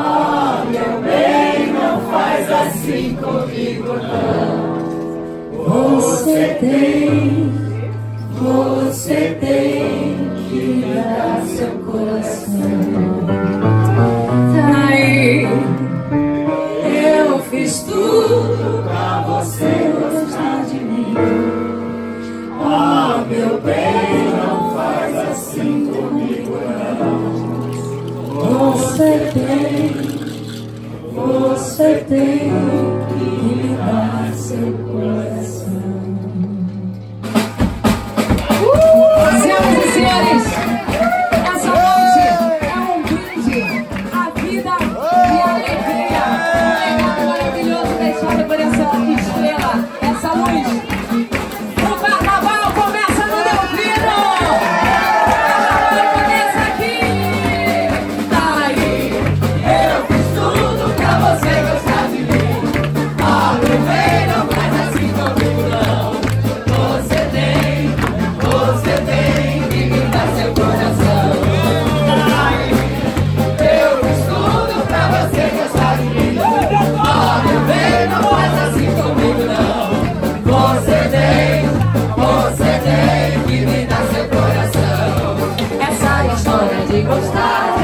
Ah, meu bem, não faz assim comigo, não. Você tem, você tem que dar seu coração. Você tem, você tem você tem que me dar seu coração. Essa história de gostar.